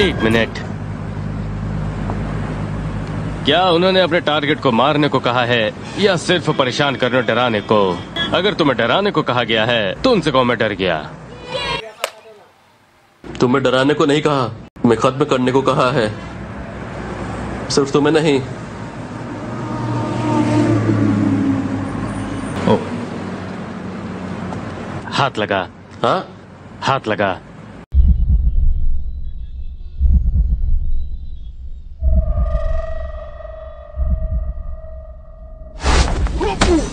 एक मिनट। क्या उन्होंने अपने टारगेट को मारने को कहा है या सिर्फ़ परेशान करने डराने को? अगर तुम्हें डराने को कहा गया है तो उनसे कहो मैं डर गया। तुम्हें डराने को नहीं कहा मैं खत्म करने को कहा है। सिर्फ़ तुम्हें नहीं। हाथ लगा। हाँ? हाथ लगा। Oh,